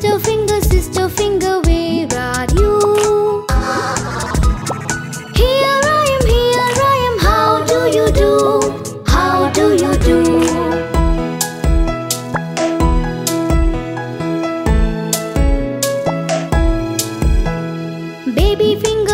Sister finger, sister finger, where are you? Here I am, here I am, how do you do? How do you do? Baby finger